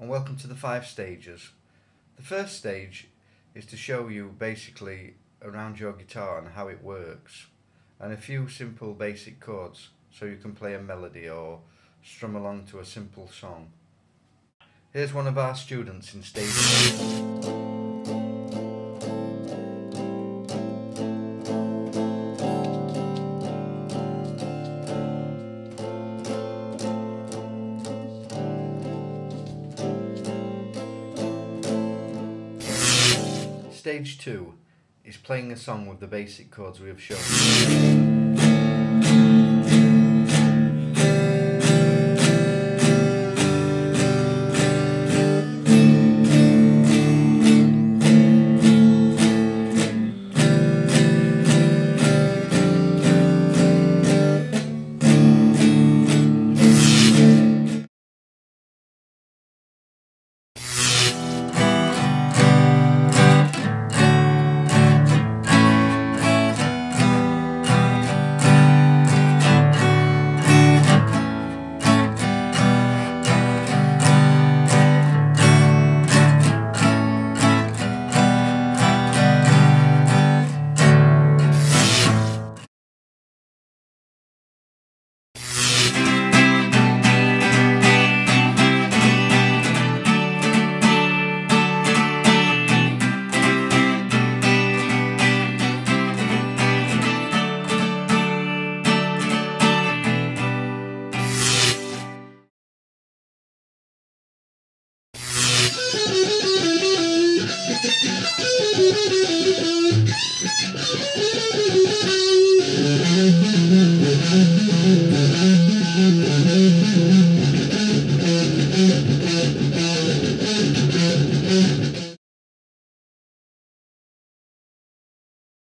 and welcome to the five stages. The first stage is to show you basically around your guitar and how it works and a few simple basic chords so you can play a melody or strum along to a simple song. Here's one of our students in stage Stage 2 is playing a song with the basic chords we have shown. Thank you.